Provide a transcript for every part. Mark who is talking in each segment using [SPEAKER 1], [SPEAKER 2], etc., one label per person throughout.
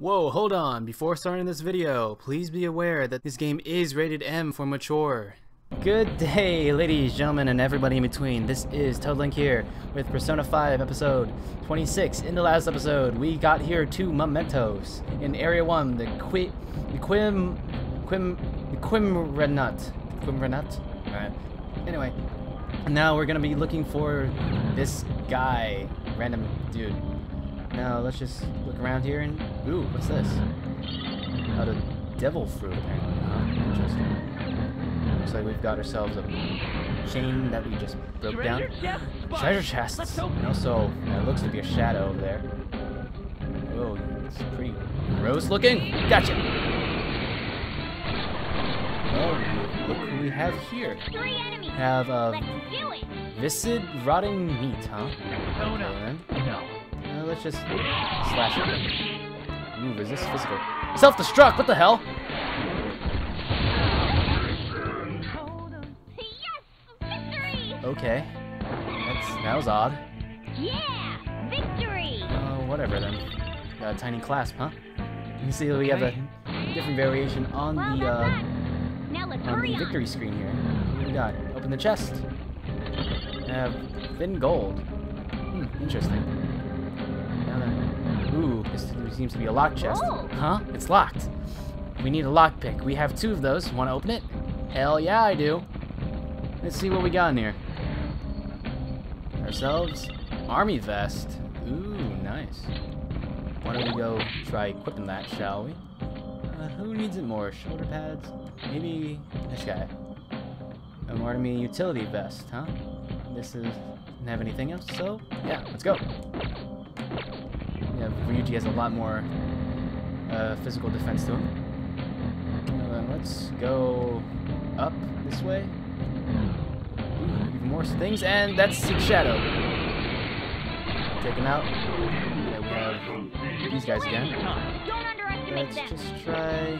[SPEAKER 1] Whoa, hold on. Before starting this video, please be aware that this game is rated M for mature. Good day, ladies, gentlemen, and everybody in between. This is Toadlink here with Persona 5 episode 26. In the last episode, we got here to mementos. In Area 1, the Qui... The Quim... Quim... The Qimranut. Qimranut? Alright. Anyway, now we're gonna be looking for this guy. Random dude. Now let's just look around here and ooh, what's this? Out of devil fruit apparently, huh? Interesting. Looks like we've got ourselves a chain that we just broke down. Treasure chests! And also, uh, looks to be a shadow over there. Oh, it's pretty gross looking. Gotcha! Oh, look who we have here.
[SPEAKER 2] Three enemies.
[SPEAKER 1] Have uh,
[SPEAKER 2] Let's do it.
[SPEAKER 1] viscid rotting meat, huh?
[SPEAKER 3] No,
[SPEAKER 1] Okay,
[SPEAKER 3] no,
[SPEAKER 1] then.
[SPEAKER 3] no.
[SPEAKER 1] Let's just slash it. Ooh, resist physical. Self-destruct, what the hell?
[SPEAKER 2] Yes.
[SPEAKER 1] Okay. That's, that was odd.
[SPEAKER 2] Yeah, victory.
[SPEAKER 1] Uh, whatever then. Got a tiny clasp, huh? You can see that we have a different variation on
[SPEAKER 2] Well,
[SPEAKER 1] the, uh,
[SPEAKER 2] bad. Now let's
[SPEAKER 1] on the victory screen here. What do we got? Open the chest. Uh, thin gold. Hmm, interesting. Ooh, this seems to be a lock chest.
[SPEAKER 2] Oh.
[SPEAKER 1] Huh? It's locked. We need a lockpick. We have two of those. Want to open it? Hell yeah, I do. Let's see what we got in here. Ourselves army vest. Ooh, nice. Why don't we go try equipping that, shall we? Uh, who needs it more? Shoulder pads? Maybe this guy. A Artemy utility vest, huh? This is doesn't have anything else, so yeah, let's go. Ryuji has a lot more uh, physical defense to him. Uh, let's go up this way. Ooh, even more things, and that's Seek Shadow. Take him out. Yeah, we have these guys again. Let's just try.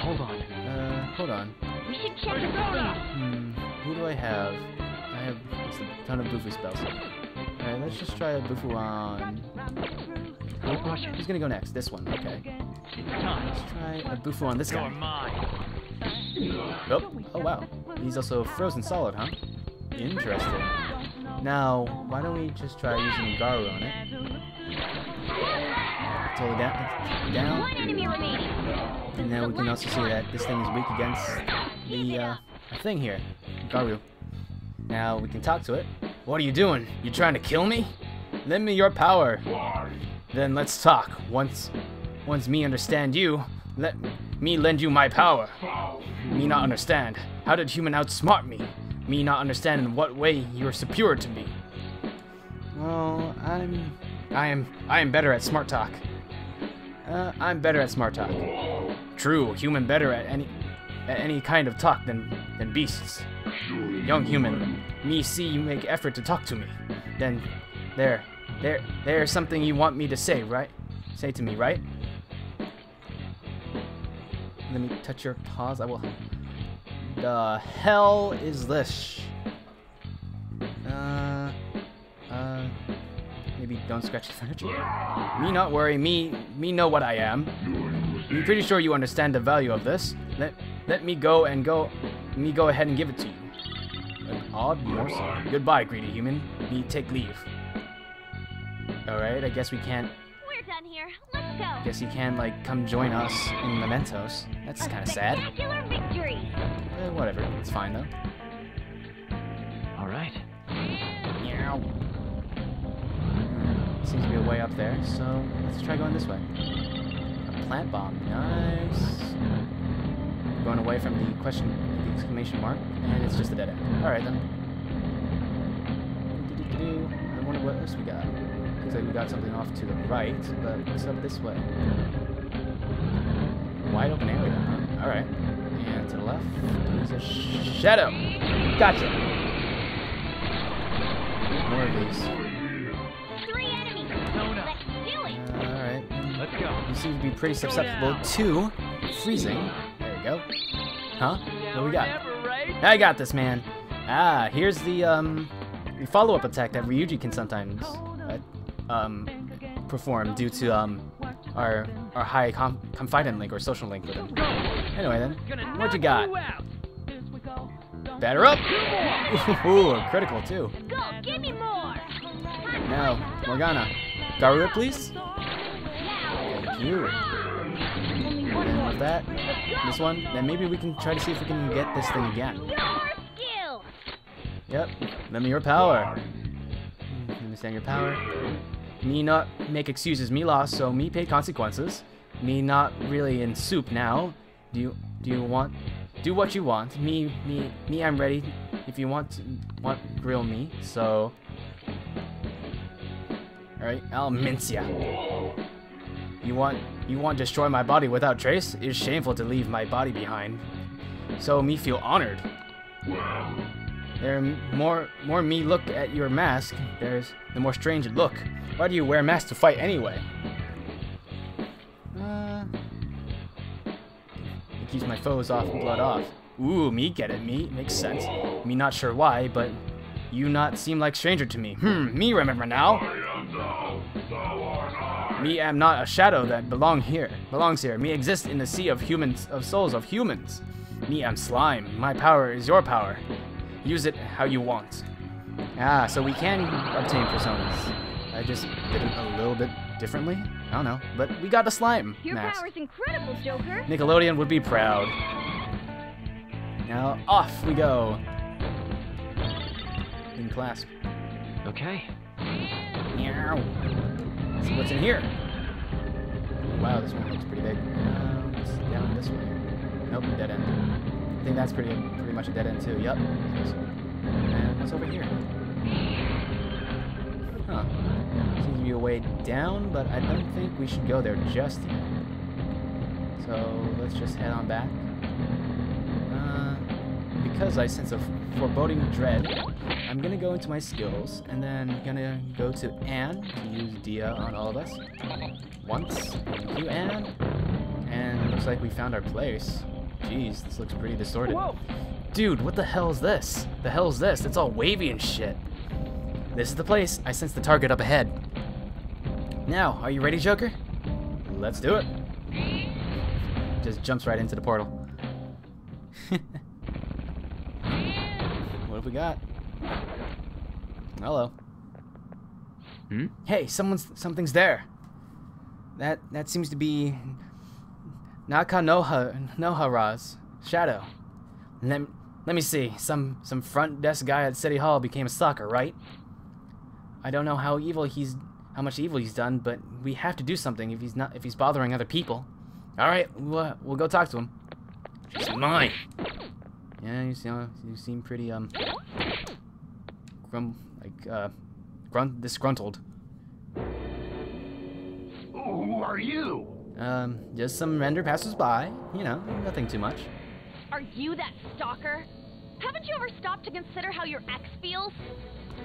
[SPEAKER 3] Hold on.
[SPEAKER 1] Uh, hold on.
[SPEAKER 2] We should check the.
[SPEAKER 1] Hmm, who do I have? I have a ton of Bufu spells. Alright, let's just try a Bufu on...
[SPEAKER 3] Keep pushing.
[SPEAKER 1] Who's gonna go next? This one, okay. Let's try a Bufu on this guy.
[SPEAKER 3] mine.
[SPEAKER 1] Oh, oh wow. He's also frozen solid, huh? Interesting. Now, why don't we just try using Garu on it? Totally down, down.
[SPEAKER 2] One enemy remaining.
[SPEAKER 1] And then we can also see that this thing is weak against the uh, thing here, Garu. Now we can talk to it. What are you doing? You trying to kill me? Lend me your power. Then let's talk. Once, once me understand you, let me lend you my power. Me not understand. How did human outsmart me? Me not understand in what way you are superior to me. Well, I'm, I am, I am better at smart talk. Uh, I'm better at smart talk. True, human better at any at any kind of talk than than beasts. Young human, me see you make effort to talk to me. Then there, there, there's something you want me to say, right? Say to me, right? Let me touch your paws. I will. The hell is this? Uh, uh, maybe don't scratch the furniture. Me not worry. Me, me know what I am. I'm pretty sure you understand the value of this. Let let me go and go me go ahead and give it to you. An odd morsel. Goodbye, greedy human. Me take leave. Alright, I guess we can't
[SPEAKER 2] We're done here. Let's go.
[SPEAKER 1] I guess you can like come join us in Mementos. That's kinda sad.
[SPEAKER 2] Spectacular victory.
[SPEAKER 1] Eh, whatever, it's fine though.
[SPEAKER 3] All right.
[SPEAKER 1] Yeah. Hmm, Seems to be a way up there, so let's try going this way. A plant bomb, nice. Going away from the question, the exclamation mark, and it's just a dead end. Alright then. I wonder what else we got. Looks like we got something off to the right, but what's up this way? Wide open area, huh? Alright. And to the left, there's a sh- shadow. Gotcha. More of these.
[SPEAKER 2] Three enemies.
[SPEAKER 3] No, no.
[SPEAKER 2] Let's.
[SPEAKER 1] Uh, Alright.
[SPEAKER 3] Let's go.
[SPEAKER 1] You seem to be pretty susceptible to freezing. There you go. Huh? What do we got? I got this, man. Ah, here's the um the follow-up attack that Ryuji can sometimes uh, um perform due to um our our high com confidant link or social link with him. Anyway then, what you got? Batter up! Ooh, critical too.
[SPEAKER 2] Go, give me more.
[SPEAKER 1] Now, Morgana. Garura, please? Thank you. And with that, this one, then maybe we can try to see if we can get this thing again. Yep, lend me your power. Understand your power. Me not make excuses, me lost, so me pay consequences. Me not really in soup now. Do you do you want do what you want. Me me me I'm ready if you want to want grill me, so Alright, I'll mince ya. You want you want destroy my body without trace? It's shameful to leave my body behind. So me feel honored. There more more me look at your mask, there's the more strange it look. Why do you wear mask to fight anyway? Uh, it keeps my foes off and blood off. Ooh, me get it, me makes sense. Me not sure why, but you not seem like stranger to me. Hmm, me remember now. Me am not a shadow that belong here, belongs here. Me exist in the sea of humans, of souls of humans. Me am slime. My power is your power. Use it how you want. Ah, so we can obtain personas. I just did it a little bit differently. I don't know, but we got a slime
[SPEAKER 2] Your
[SPEAKER 1] mask.
[SPEAKER 2] power's incredible, Joker.
[SPEAKER 1] Nickelodeon would be proud. Now off we go. In clasp.
[SPEAKER 3] Okay.
[SPEAKER 1] Meow. Let's see what's in here. Wow, this one looks pretty big. Uh, it's down this way. Nope, dead end. I think that's pretty pretty much a dead end too. Yep. And what's over here? Huh. Seems to be a way down, but I don't think we should go there just yet. So let's just head on back. Uh, because I sense a foreboding dread, I'm gonna go into my skills and then gonna go to Anne to use Dia on all of us. Once. Thank you, Anne. And looks like we found our place. Jeez, this looks pretty distorted.
[SPEAKER 3] Whoa!
[SPEAKER 1] Dude, what the hell is this? The hell is this? It's all wavy and shit. This is the place. I sense the target up ahead. Now, are you ready, Joker? Let's do it. Just jumps right into the portal. what have we got? Hello.
[SPEAKER 3] Hmm?
[SPEAKER 1] Hey, someone's something's there. That that seems to be Naka Noha Nohara's shadow. Let, let me see. Some some front desk guy at City Hall became a stalker, right? I don't know how evil he's how much evil he's done, but we have to do something if he's not if he's bothering other people. All right, we'll, we'll go talk to him. She's mine. Yeah, you seem you seem pretty um grum like uh grunt disgruntled.
[SPEAKER 4] Who are you?
[SPEAKER 1] Um, just some render passers-by. You know, nothing too much.
[SPEAKER 2] Are you that stalker? Haven't you ever stopped to consider how your ex feels?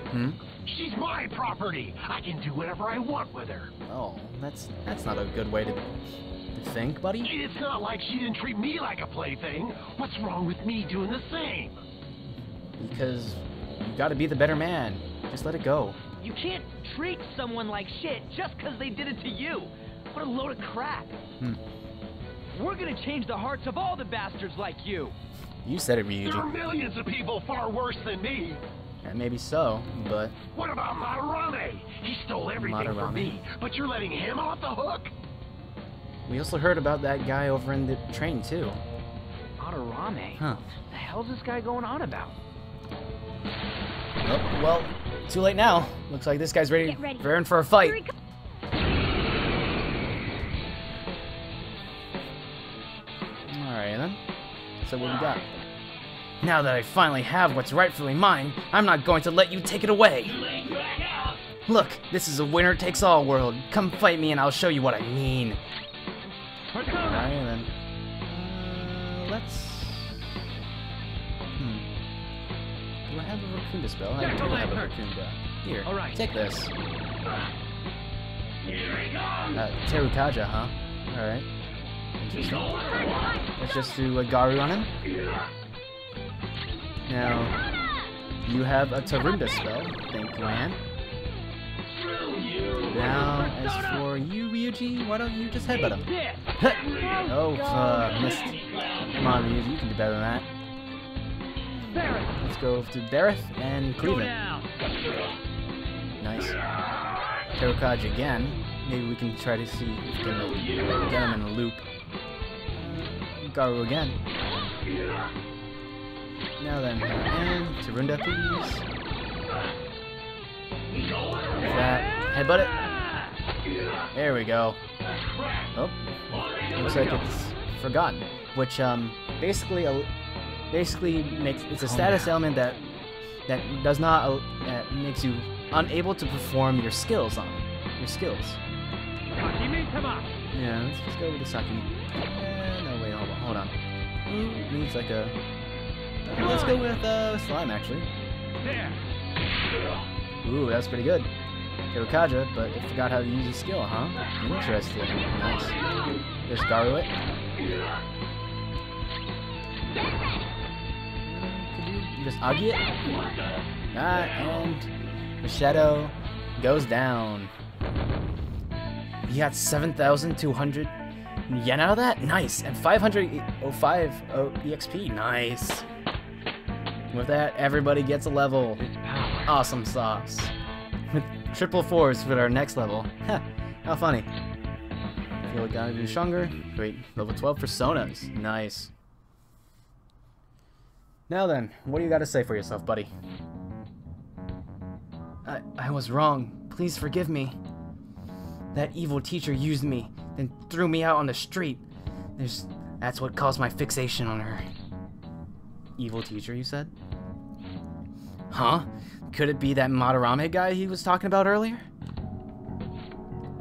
[SPEAKER 1] Hmm.
[SPEAKER 4] She's my property. I can do whatever I want with her.
[SPEAKER 1] Oh, that's that's not a good way to, to think, buddy.
[SPEAKER 4] It's not like she didn't treat me like a plaything. What's wrong with me doing the same?
[SPEAKER 1] Because you got to be the better man. Just let it go.
[SPEAKER 5] You can't treat someone like shit just because they did it to you. What a load of crap.
[SPEAKER 1] Hmm.
[SPEAKER 5] We're gonna change the hearts of all the bastards like you.
[SPEAKER 1] You said it, Ryuji.
[SPEAKER 4] There are millions of people far worse than me.
[SPEAKER 1] And maybe so, but
[SPEAKER 4] What about Madarame? He stole everything
[SPEAKER 1] Madarame?
[SPEAKER 4] from me, but you're letting him off the hook?
[SPEAKER 1] we also heard about that guy over in the train too.
[SPEAKER 5] Adarame?
[SPEAKER 1] Huh.
[SPEAKER 5] What the hell's this guy going on about?
[SPEAKER 1] Oh, well, too late now. Looks like this guy's ready,
[SPEAKER 2] Get ready.
[SPEAKER 1] for a
[SPEAKER 2] Here
[SPEAKER 1] fight. So what we got? Now that I finally have what's rightfully mine, I'm not going to let you take it away. Look, this is a winner takes all world. Come fight me and I'll show you what I mean. Alright then. Uh, let's. Hmm. Do I have a raccoon spell? I do have a raccoon. Here.
[SPEAKER 3] All right.
[SPEAKER 1] Take this. Uh, Terukaja, huh? Alright. Let's just do a Garu on him. Now, you have a Tarunda spell. Thank you, Anne. Now, as for you, Ryuji, why don't you just headbutt him? Oh, uh, missed. Come on, Ryuji, you can do better than that. Let's go to Bareth and Cleveland. Nice. Terukaji again. Maybe we can try to see if we can get him in a loop. Garu again. Now then, and Tarunda, please. That headbutt it. There we go. Oh, looks like it's forgotten. Which um basically a basically makes it's a status ailment that that does not uh, that makes you unable to perform your skills on your skills. Yeah, let's just go with the Saki. Hold on. Ooh, needs like a. let's go with uh, slime actually. Ooh, that's pretty good. Terukaja, but it forgot how to use his skill, huh? Interesting. Nice. Garu it. Uh, Could you just Agi it? Ah, and the shadow goes down. He had 7,200 yen out of that? Nice. And 505 oh, EXP. Oh nice. With that, everybody gets a level. Awesome sauce. With triple fours for our next level. How funny. Feel like gotta do stronger. Great. Level 12 personas. Nice. Now then, what do you got to say for yourself, buddy? I, I was wrong. Please forgive me. That evil teacher used me, then threw me out on the street. There's, that's what caused my fixation on her. Evil teacher, you said? Huh? Could it be that Madarame guy he was talking about earlier?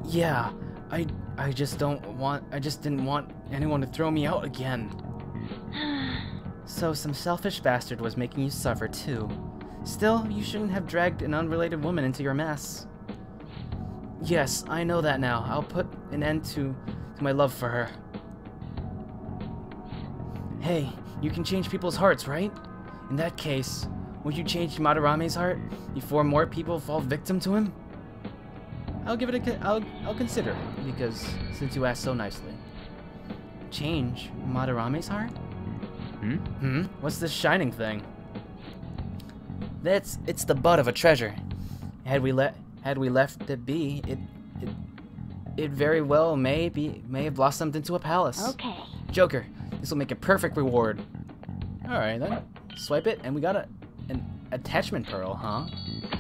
[SPEAKER 1] Yeah, I I just don't want I just didn't want anyone to throw me out again. so some selfish bastard was making you suffer too. Still, you shouldn't have dragged an unrelated woman into your mess. Yes, I know that now. I'll put an end to, to my love for her. Hey, you can change people's hearts, right? In that case, would you change Madarame's heart before more people fall victim to him? I'll give it a I'll I'll consider it because since you asked so nicely. Change Madarame's heart?
[SPEAKER 3] Hmm?
[SPEAKER 1] Hmm? What's this shining thing? That's it's the butt of a treasure. Had we let had we left it be, it it it very well may be may have blossomed into a palace.
[SPEAKER 2] Okay.
[SPEAKER 1] Joker, this will make a perfect reward. Alright then. Swipe it and we got a an attachment pearl, huh?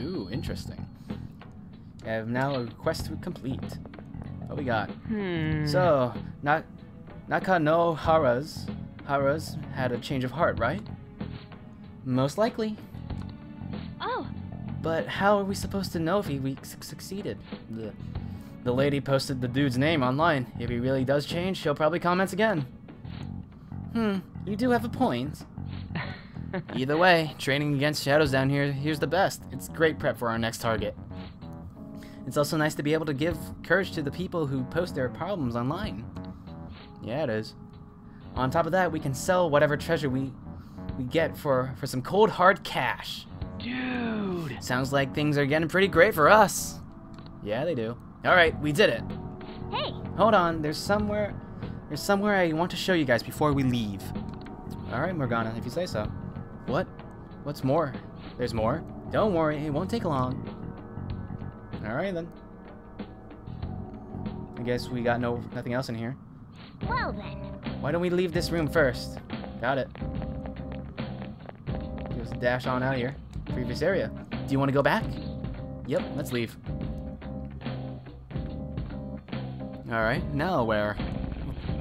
[SPEAKER 1] Ooh, interesting. I have now a quest to complete. What we got?
[SPEAKER 5] Hmm.
[SPEAKER 1] So, Na Nakanohara's Hara's had a change of heart, right? Most likely. But how are we supposed to know if he we succeeded? The, the lady posted the dude's name online. If he really does change, she'll probably comment again. Hmm, you do have a point. Either way, training against shadows down here, here's the best. It's great prep for our next target. It's also nice to be able to give courage to the people who post their problems online. Yeah, it is. On top of that, we can sell whatever treasure we we get for for some cold hard cash.
[SPEAKER 5] Dude!
[SPEAKER 1] Sounds like things are getting pretty great for us. Yeah, they do. All right, we did it.
[SPEAKER 2] hey,
[SPEAKER 1] Hold on, there's somewhere there's somewhere I want to show you guys before we leave. All right, Morgana, if you say so. What? What's more? There's more. Don't worry, it won't take long. All right then. I guess we got no nothing else in here.
[SPEAKER 2] well then.
[SPEAKER 1] Why don't we leave this room first? Got it. Just dash on out of here. Previous area. Do you want to go back? Yep, let's leave. Alright, now where?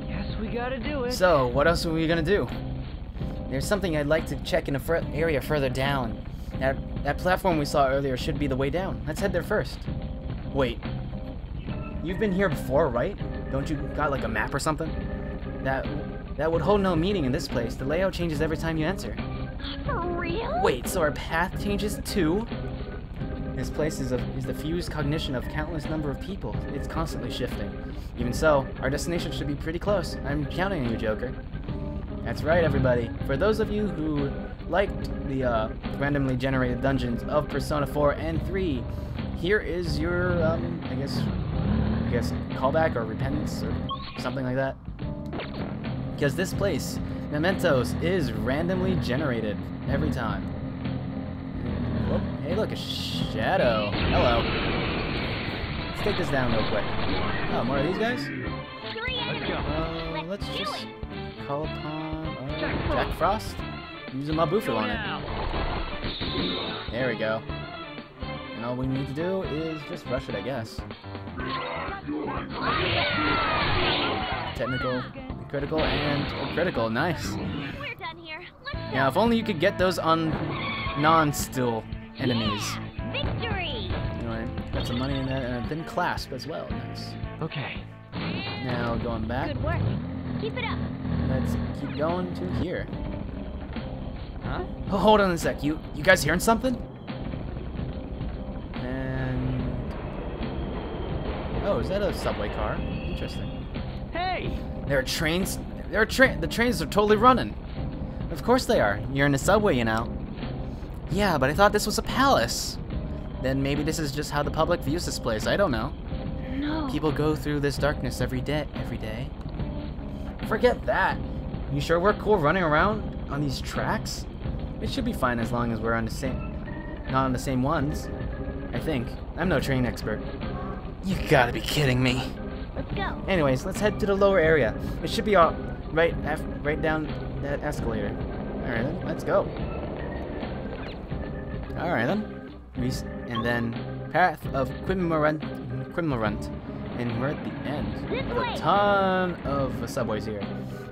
[SPEAKER 5] Guess we gotta do it.
[SPEAKER 1] So, what else are we gonna do? There's something I'd like to check in a fur area further down. That, that platform we saw earlier should be the way down. Let's head there first. Wait. You've been here before, right? Don't you got like a map or something? That that would hold no meaning in this place. The layout changes every time you enter.
[SPEAKER 2] For real?
[SPEAKER 1] Wait, so our path changes too? This place is, a, is the fused cognition of countless number of people. It's constantly shifting. Even so, our destination should be pretty close. I'm counting on you, Joker. That's right, everybody. For those of you who liked the uh, randomly generated dungeons of Persona 4 and 3, here is your, um, I guess, I guess, callback or repentance or something like that. Because this place, Mementos, is randomly generated every time. Whoop. Hey, look, a shadow. Hello. Let's take this down real quick. Oh, more of these guys?
[SPEAKER 3] Let's.
[SPEAKER 1] Uh,
[SPEAKER 2] Let's
[SPEAKER 1] just call upon uh,
[SPEAKER 5] Jack
[SPEAKER 1] Frost. Using my Bufu on it. There we go. And all we need to do is just rush it, I guess. Technical, critical, and critical. Nice.
[SPEAKER 2] We're done here. Let's.
[SPEAKER 1] Now, if only you could get those on non-still enemies.
[SPEAKER 2] Victory!
[SPEAKER 1] Anyway, got some money in there, and a thin clasp as well. Nice.
[SPEAKER 3] Okay.
[SPEAKER 1] Now, going back,
[SPEAKER 2] Good work. Keep it up.
[SPEAKER 1] let's keep going to here.
[SPEAKER 5] Huh?
[SPEAKER 1] Oh, hold on a sec. You you guys hearing something? And oh, is that a subway car? Interesting.
[SPEAKER 5] Hey!
[SPEAKER 1] There are trains. There are train. The trains are totally running. Of course they are. You're in a subway, you know. Yeah, but I thought this was a palace. Then maybe this is just how the public views this place. I don't know.
[SPEAKER 2] No.
[SPEAKER 1] People go through this darkness every day. Every day. Forget that. You sure we're cool running around on these tracks? It should be fine as long as we're on the same, not on the same ones. I think. I'm no train expert. You gotta be kidding me.
[SPEAKER 2] Let's go.
[SPEAKER 1] Anyways, let's head to the lower area. It should be all right, right down that escalator. All right, then, let's go. All right then, We and then path of Quimmerant, Quimmerant, and we're at the end.
[SPEAKER 2] This
[SPEAKER 1] With
[SPEAKER 2] way.
[SPEAKER 1] a ton of subways here.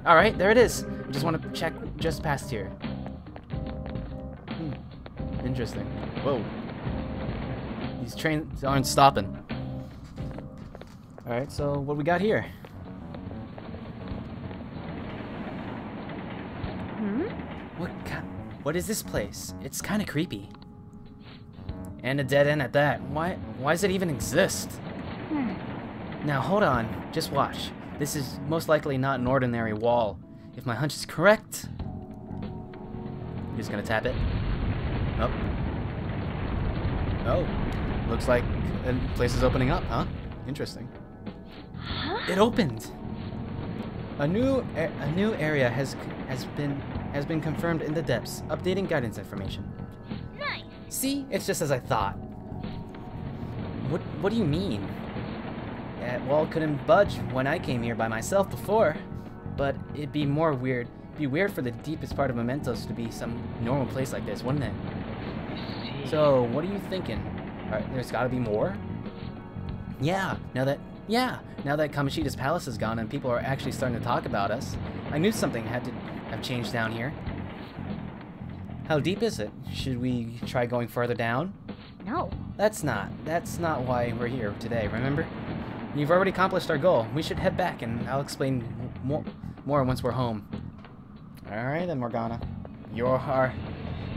[SPEAKER 1] All right, there it is. I just want to check just past here. Hmm. Interesting. Whoa. These trains aren't stopping. Alright, so what we got here?
[SPEAKER 2] Hmm?
[SPEAKER 1] What What is this place? It's kind of creepy. And a dead end at that. Why why does it even exist?
[SPEAKER 2] Hmm.
[SPEAKER 1] Now hold on, just watch. This is most likely not an ordinary wall. If my hunch is correct. Just gonna tap it. Oh. Oh. Looks like a place is opening up, huh? Interesting. It opened. A new a, new area has has been has been confirmed in the depths. Updating guidance information.
[SPEAKER 2] Nice.
[SPEAKER 1] See, it's just as I thought. What What do you mean? Uh, that wall couldn't budge when I came here by myself before, but it'd be more weird. Be weird for the deepest part of Mementos to be some normal place like this, wouldn't it? So, what are you thinking? Alright, there's gotta be more? Yeah, now that yeah, now that Kamoshida's palace is gone and people are actually starting to talk about us, I knew something had to have changed down here. How deep is it? Should we try going further down?
[SPEAKER 2] No.
[SPEAKER 1] That's not. That's not why we're here today, remember? You've already accomplished our goal. We should head back and I'll explain more, more once we're home. Alright then, Morgana. You're our,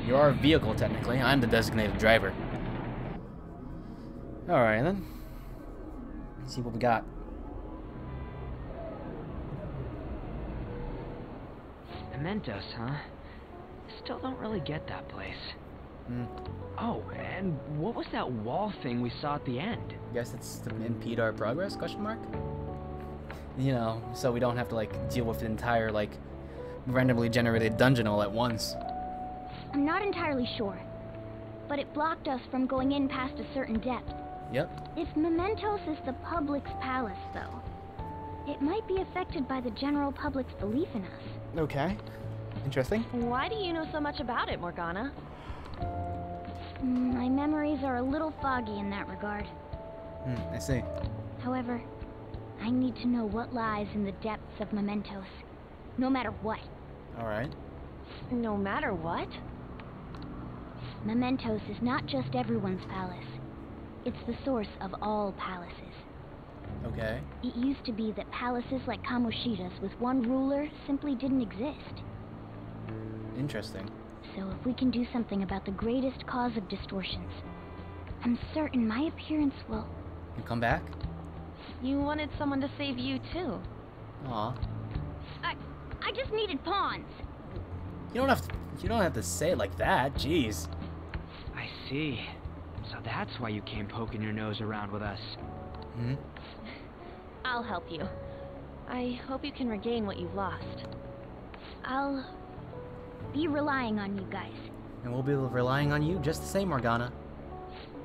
[SPEAKER 1] you're our vehicle, technically. I'm the designated driver. Alright then. Let's see what we got.
[SPEAKER 5] Mementos, huh? Still don't really get that place.
[SPEAKER 1] Hmm.
[SPEAKER 5] Oh, and what was that wall thing we saw at the end?
[SPEAKER 1] Guess it's to impede our progress? Question mark. You know, so we don't have to like deal with the entire like randomly generated dungeon all at once.
[SPEAKER 2] I'm not entirely sure. But it blocked us from going in past a certain depth.
[SPEAKER 1] Yep.
[SPEAKER 2] If Mementos is the public's palace, though, it might be affected by the general public's belief in us.
[SPEAKER 1] Okay. Interesting.
[SPEAKER 2] Why do you know so much about it, Morgana? My memories are a little foggy in that regard.
[SPEAKER 1] Hmm, I see.
[SPEAKER 2] However, I need to know what lies in the depths of Mementos. No matter what.
[SPEAKER 1] Alright.
[SPEAKER 2] No matter what? Mementos is not just everyone's palace. It's the source of all palaces.
[SPEAKER 1] Okay.
[SPEAKER 2] It used to be that palaces like Kamoshida's with one ruler simply didn't exist.
[SPEAKER 1] Interesting.
[SPEAKER 2] So if we can do something about the greatest cause of distortions, I'm certain my appearance will...
[SPEAKER 1] You come back?
[SPEAKER 2] You wanted someone to save you, too.
[SPEAKER 1] Aw.
[SPEAKER 2] I... I just needed pawns.
[SPEAKER 1] You don't have to you don't have to say it like that, jeez.
[SPEAKER 5] I see. So that's why you came poking your nose around with us.
[SPEAKER 1] Hmm?
[SPEAKER 6] I'll help you. I hope you can regain what you've lost.
[SPEAKER 2] I'll be relying on you guys.
[SPEAKER 1] And we'll be relying on you just the same, Morgana.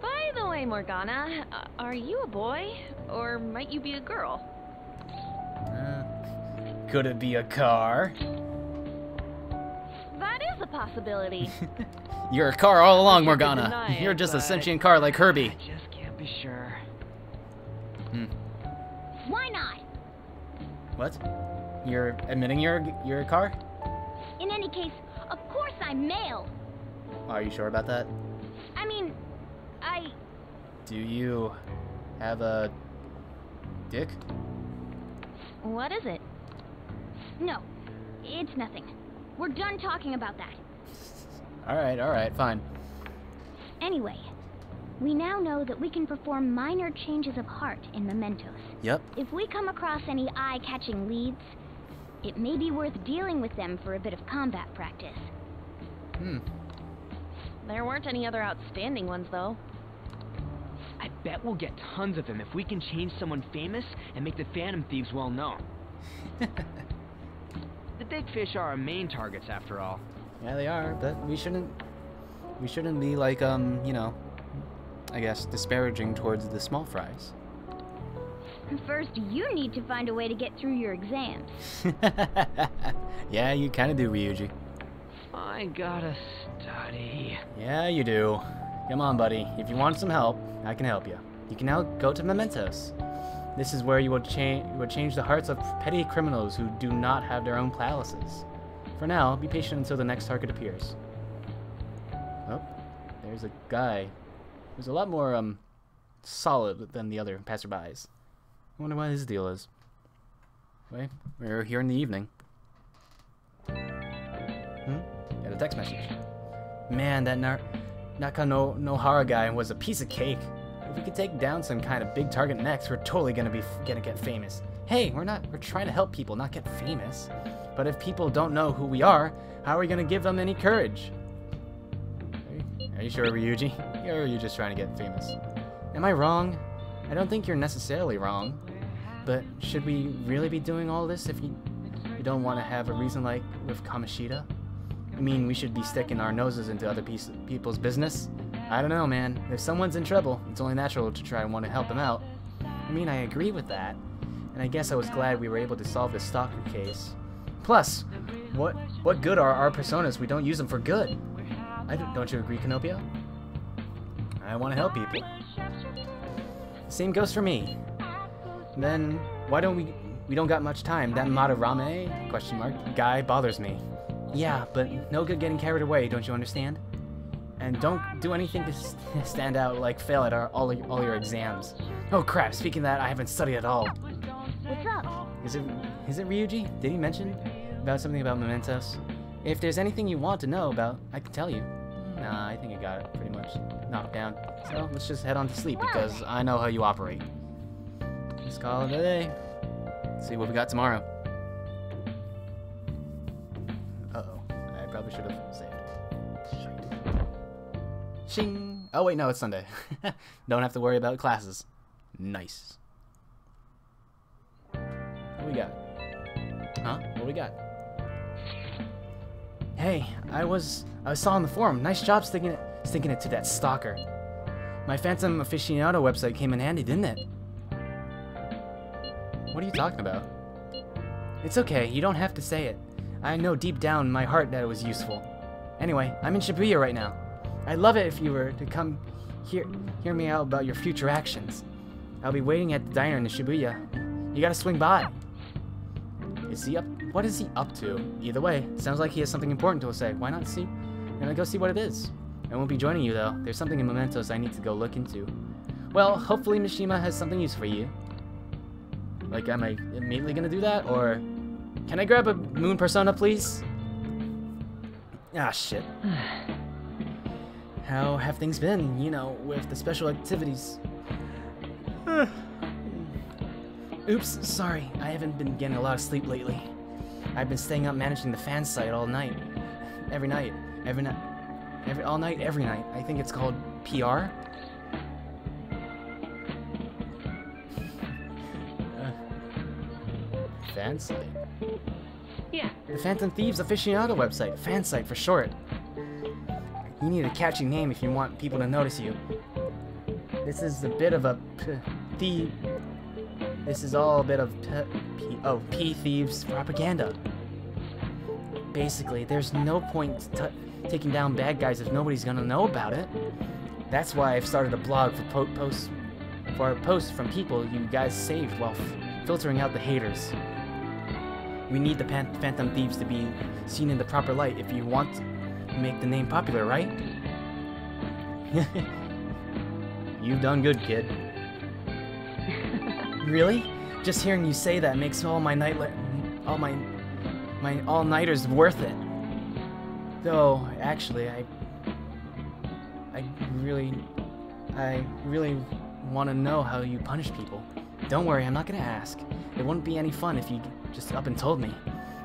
[SPEAKER 6] By the way, Morgana, uh, are you a boy? Or might you be a girl?
[SPEAKER 1] Uh, could it be a car?
[SPEAKER 6] That is a possibility.
[SPEAKER 1] You're a car all along, Morgana. You're just a sentient car like Herbie.
[SPEAKER 5] I just can't be sure.
[SPEAKER 1] Hmm.
[SPEAKER 2] Why not?
[SPEAKER 1] What? You're admitting you're you're a car?
[SPEAKER 2] In any case, of course I'm male.
[SPEAKER 1] Are you sure about that?
[SPEAKER 2] I mean, I.
[SPEAKER 1] Do you have a dick?
[SPEAKER 6] what is it?
[SPEAKER 2] No, it's nothing. We're done talking about that.
[SPEAKER 1] All right, all right, fine.
[SPEAKER 2] Anyway, we now know that we can perform minor changes of heart in mementos.
[SPEAKER 1] Yep.
[SPEAKER 2] If we come across any eye catching leads, it may be worth dealing with them for a bit of combat practice.
[SPEAKER 1] Hmm.
[SPEAKER 6] There weren't any other outstanding ones, though.
[SPEAKER 5] I bet we'll get tons of them if we can change someone famous and make the Phantom Thieves well known. the big fish are our main targets, after all.
[SPEAKER 1] Yeah, they are, but we shouldn't we shouldn't be like um, you know, I guess disparaging towards the small fries.
[SPEAKER 2] First, you need to find a way to get through your exams.
[SPEAKER 1] yeah, you kind of do, Ryuji.
[SPEAKER 5] I gotta study.
[SPEAKER 1] Yeah, you do. Come on, buddy. If you want some help, I can help you. You can now go to Mementos. This is where you will, cha- will change the hearts of petty criminals who do not have their own palaces. For now, be patient until the next target appears. Oh, there's a guy who's a lot more um solid than the other passerbys. I wonder what his deal is. Wait, we're here in the evening. Hmm? Got a text message. Man, that Nar- Nakano Nohara guy was a piece of cake. If we could take down some kind of big target next, we're totally gonna be gonna get famous. Hey, we're not. We're trying to help people, not get famous. But if people don't know who we are, how are we gonna give them any courage? Are you, sure, Ryuji? Or are you just trying to get famous? Am I wrong? I don't think you're necessarily wrong. But should we really be doing all this if you, you don't want to have a reason like with Kamoshida? I mean, we should be sticking our noses into other piece, people's business? I don't know, man. If someone's in trouble, it's only natural to try and want to help them out. I mean, I agree with that. And I guess I was glad we were able to solve this stalker case. Plus, what what good are our personas? We don't use them for good. I don't, don't you agree, Canopio? I want to help people. Same goes for me. Then why don't we we don't got much time? That Madarame question mark guy bothers me. Yeah, but no good getting carried away, don't you understand? And don't do anything to stand out like fail at our, all, your- all your exams. Oh crap, speaking of that, I haven't studied at all.
[SPEAKER 2] What's up?
[SPEAKER 1] Is it is it Ryuji? Did he mention about something about mementos? If there's anything you want to know about, I can tell you. Nah, I think I got it pretty much knocked down. So let's just head on to sleep because I know how you operate. Let's call it a day. See what we got tomorrow. Uh oh, I probably should have saved. Shing. Oh wait, no, it's Sunday. Don't have to worry about classes. Nice. What we got? Huh? What we got? Hey, I was I saw on the forum. Nice job sticking it sticking it to that stalker. My Phantom Aficionado website came in handy, didn't it? What are you talking about? It's okay, you don't have to say it. I know deep down in my heart that it was useful. Anyway, I'm in Shibuya right now. I'd love it if you were to come hear hear me out about your future actions. I'll be waiting at the diner in Shibuya. You gotta swing by. Is he up? What is he up to? Either way, sounds like he has something important to say. Why not see? Gonna go see what it is. I won't be joining you though. There's something in Mementos I need to go look into. Well, hopefully Mishima has something useful for you. Like, am I immediately gonna do that, or can I grab a moon persona, please? Ah, shit. How have things been, you know, with the special activities? Oops, sorry. I haven't been getting a lot of sleep lately. I've been staying up managing the fan site all night. Every night. Every night. Every, all night, every night. I think it's called PR. uh, fan site.
[SPEAKER 6] Yeah.
[SPEAKER 1] The Phantom Thieves aficionado website. Fan site for short. You need a catchy name if you want people to notice you. This is a bit of a p- this is all a bit of p- p- oh p thieves propaganda. Basically, there's no point taking down bad guys if nobody's gonna know about it. That's why I've started a blog for po- posts for posts from people you guys saved while filtering out the haters. We need the Pan- Phantom Thieves to be seen in the proper light if you want to make the name popular, right? You've done good, kid. Really? Just hearing you say that makes all my night all my my all-nighters worth it. Though, actually, I I really I really want to know how you punish people. Don't worry, I'm not gonna ask. It wouldn't be any fun if you just up and told me.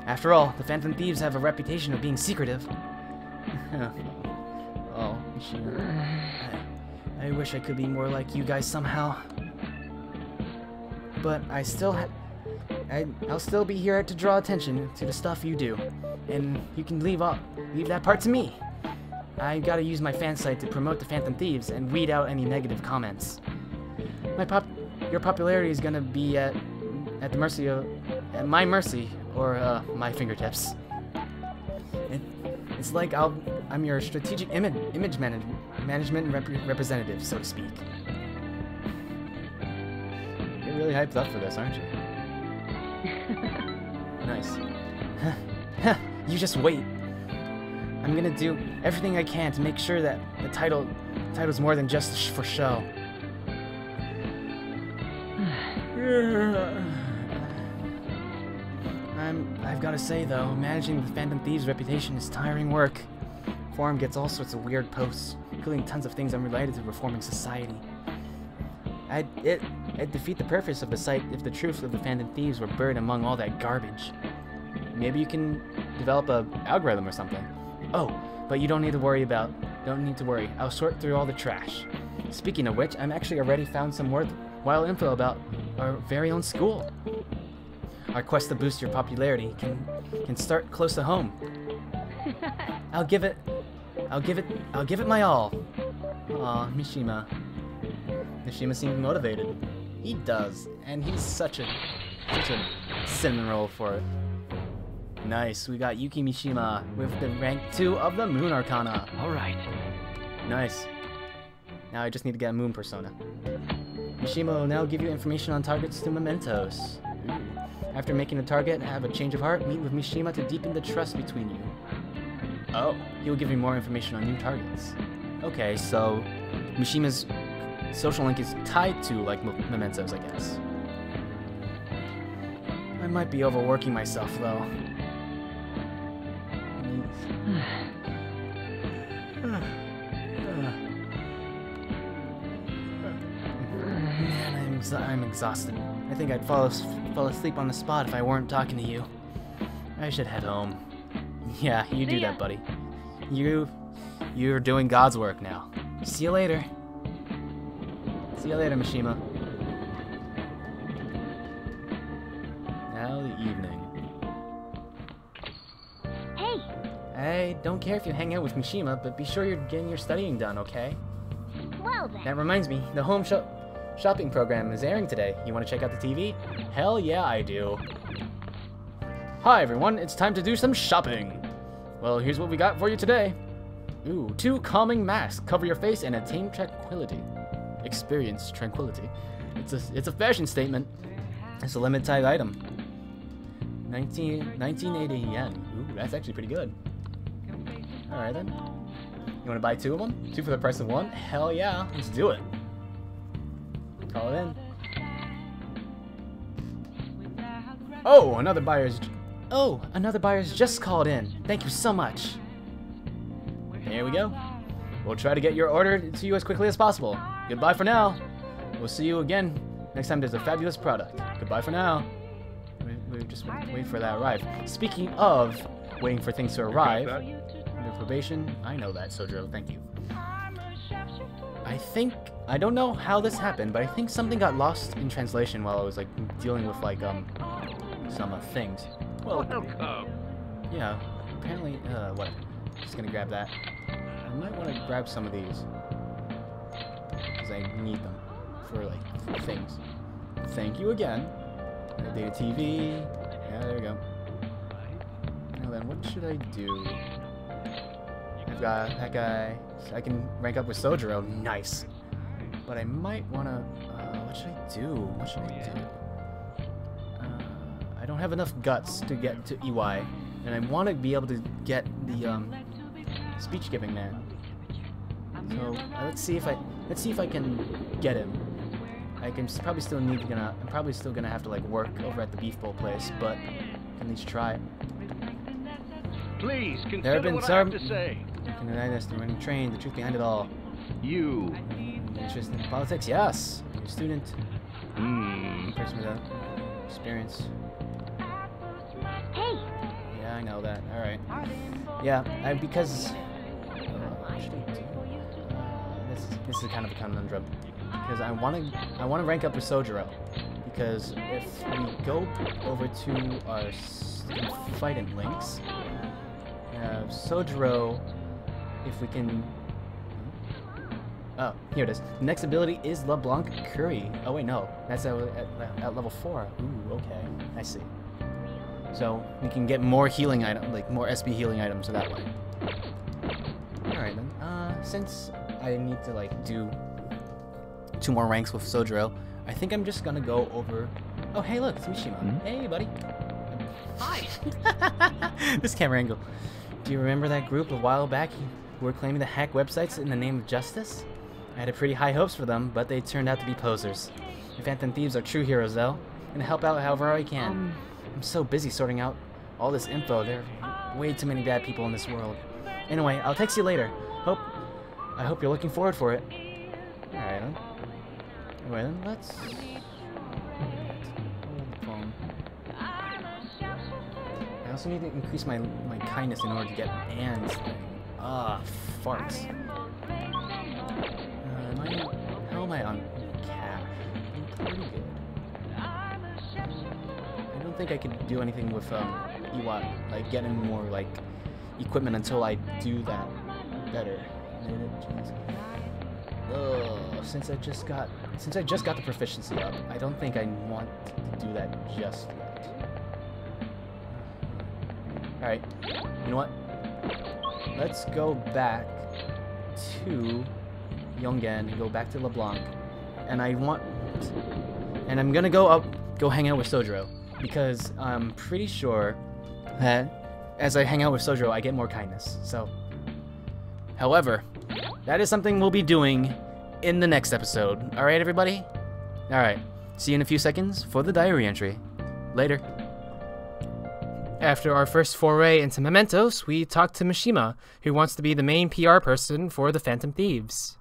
[SPEAKER 1] After all, the Phantom Thieves have a reputation of being secretive. oh, Mishima. I, I wish I could be more like you guys somehow. But I still I, I'll still be here to draw attention to the stuff you do. And you can leave, off, leave that part to me. I gotta use my fan site to promote the Phantom Thieves and weed out any negative comments. My pop, your popularity is gonna be at, at the mercy of, at my mercy or uh, my fingertips. It, it's like I'll, I'm your strategic image, image manage, management rep representative, so to speak. Really hyped up for this, aren't you? nice. you just wait. I'm gonna do everything I can to make sure that the title title's more than just sh for show. I'm I've gotta say though, managing the Phantom Thieves reputation is tiring work. Forum gets all sorts of weird posts, including tons of things unrelated to reforming society. I'd, it, it'd defeat the purpose of the site if the truth of the Phantom Thieves were buried among all that garbage. Maybe you can develop a algorithm or something. Oh, but you don't need to worry about. Don't need to worry. I'll sort through all the trash. Speaking of which, I'm actually already found some worthwhile info about our very own school. Our quest to boost your popularity can can start close to home. I'll give it. I'll give it. I'll give it my all. Aw, Mishima. Mishima seems motivated. He does, and he's such a such a cinnamon roll for it. Nice, we got Yuki Mishima with the rank 2 of the Moon Arcana.
[SPEAKER 3] Alright.
[SPEAKER 1] Nice. Now I just need to get a Moon Persona. Mishima will now give you information on targets to mementos. After making a target, have a change of heart, meet with Mishima to deepen the trust between you. Oh, he will give you more information on new targets. Okay, so Mishima's social link is tied to, like, me- mementos, I guess. I might be overworking myself, though. Man, I'm, exa- I'm exhausted. I think I'd fall, as- fall asleep on the spot if I weren't talking to you. I should head home. Yeah, you do that, buddy. You, you're doing God's work now. See you later. See you later, Mishima. Now the evening.
[SPEAKER 2] Hey,
[SPEAKER 1] Hey, don't care if you hang out with Mishima, but be sure you're getting your studying done, okay?
[SPEAKER 2] well then.
[SPEAKER 1] That reminds me, the home shop shopping program is airing today. You want to check out the TV? Hell yeah, I do. Hi everyone, it's time to do some shopping. Well, here's what we got for you today. Ooh, two calming masks cover your face and attain tranquility. Experience tranquility. It's a it's a fashion statement. It's a limited item. 19, 1980 yen. Ooh, that's actually pretty good. All right then. You want to buy two of them? Two for the price of one? Hell yeah, let's do it. Call it in. Oh, another buyer's. Oh, another buyer's just called in. Thank you so much. Here we go. We'll try to get your order to you as quickly as possible. Goodbye for now. We'll see you again next time there's a fabulous product. Goodbye for now. We, we just wait, wait for that to arrive. Speaking of waiting for things to arrive, under probation, I know that, Sojo. Thank you. I think I don't know how this happened, but I think something got lost in translation while I was like dealing with like um some uh, things. Well,
[SPEAKER 4] Welcome.
[SPEAKER 1] yeah, apparently, uh, what? Just gonna grab that. I might want to grab some of these. Because I need them for, like, things. Thank you again. Data TV. Yeah, there we go. Now then, what should I do? I've got that guy. I can rank up with Sojiro. Nice. But I might want to... Uh, what should I do? What should I do? Uh, I don't have enough guts to get to Iwai. And I want to be able to get the um, speech giving man. So let's see if I let's see if I can get him. I can probably still need to gonna I'm probably still gonna have to like work over at the beef bowl place, but I can at least try.
[SPEAKER 7] Please
[SPEAKER 1] There
[SPEAKER 7] consider
[SPEAKER 1] have been
[SPEAKER 7] what I have to say.
[SPEAKER 1] Can deny this the running train, the truth behind it all.
[SPEAKER 7] You.
[SPEAKER 1] Interest in politics, yes. You're a student,
[SPEAKER 7] Hmm.
[SPEAKER 1] person without experience.
[SPEAKER 2] Hey,
[SPEAKER 1] Yeah, I know that. All right. Yeah, I, because uh, this is kind of a conundrum because I want to I want to rank up with Sojiro because if we go over to our fighting links, uh, Sojiro, if we can. Oh, here it is. Next ability is LeBlanc Curry. Oh wait, no, that's at, at, at level four. Ooh, okay, I see. So we can get more healing item, like more SP healing items that way. All right then. Uh, since I need to like do two more ranks with Sojiro, I think I'm just gonna go over. Oh hey, look, it's Mishima. Hey, buddy.
[SPEAKER 5] Hi.
[SPEAKER 1] this camera angle. Do you remember that group a while back who were claiming to hack websites in the name of justice? I had pretty high hopes for them, but they turned out to be posers. The Phantom Thieves are true heroes, though, and help out however I can.
[SPEAKER 5] Um,
[SPEAKER 1] I'm so busy sorting out all this info. There are way too many bad people in this world. Anyway, I'll text you later. I hope you're looking forward for it. Alright then. Then, let's. I also need to increase my my kindness in order to get Anne's thing. Ah, farts. Uh, I, how am I on cash? I'm pretty good. I don't think I could do anything with um, Iwai, like getting more like equipment until I do that better. Ugh, since I just got since I just got the proficiency up, I don't think I want to do that just yet. All right, you know what? Let's go back to Yongen and go back to LeBlanc, and I want, and I'm gonna go up, go hang out with Sojiro because I'm pretty sure that as I hang out with Sojiro, I get more kindness. So, however, that is something we'll be doing in the next episode. All right, everybody. All right. See you in a few seconds for the diary entry. Later.
[SPEAKER 8] After our first foray into Mementos, we talked to Mishima, who wants to be the main PR person for the Phantom Thieves.